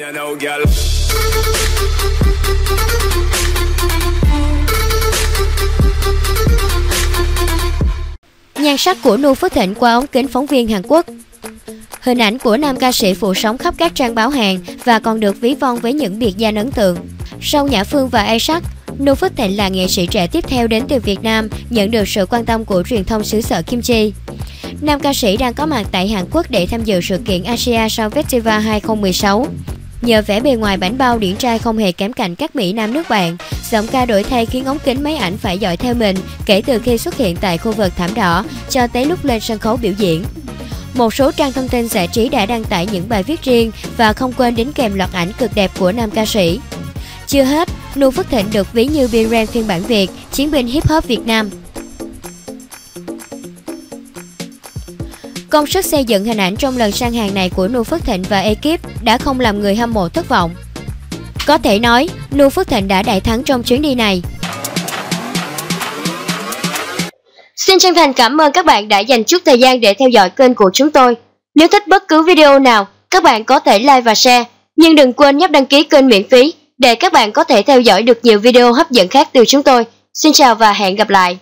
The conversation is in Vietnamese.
you know, girl. Nhan sắc của Nu Phước Thịnh qua ống kính phóng viên Hàn Quốc Hình ảnh của nam ca sĩ phụ sóng khắp các trang báo Hàn và còn được ví von với những biệt danh ấn tượng. Sau Nhã Phương và Asak, Nu Phước Thịnh là nghệ sĩ trẻ tiếp theo đến từ Việt Nam nhận được sự quan tâm của truyền thông xứ sở Kim Chi. Nam ca sĩ đang có mặt tại Hàn Quốc để tham dự sự kiện Asia Sound Festival 2016. Nhờ vẻ bề ngoài bảnh bao điển trai không hề kém cạnh các Mỹ Nam nước bạn, giọng ca đổi thay khiến ống kính máy ảnh phải dõi theo mình kể từ khi xuất hiện tại khu vực thảm đỏ cho tới lúc lên sân khấu biểu diễn. Một số trang thông tin giải trí đã đăng tải những bài viết riêng và không quên đính kèm loạt ảnh cực đẹp của nam ca sĩ. Chưa hết, Nu Phước Thịnh được ví như Biren phiên bản Việt, chiến binh hip hop Việt Nam. Công sức xây dựng hình ảnh trong lần sang hàng này của Nu Phước Thịnh và ekip đã không làm người hâm mộ thất vọng. Có thể nói, Nu Phước Thịnh đã đại thắng trong chuyến đi này. Xin chân thành cảm ơn các bạn đã dành chút thời gian để theo dõi kênh của chúng tôi. Nếu thích bất cứ video nào, các bạn có thể like và share, nhưng đừng quên nhấp đăng ký kênh miễn phí để các bạn có thể theo dõi được nhiều video hấp dẫn khác từ chúng tôi. Xin chào và hẹn gặp lại!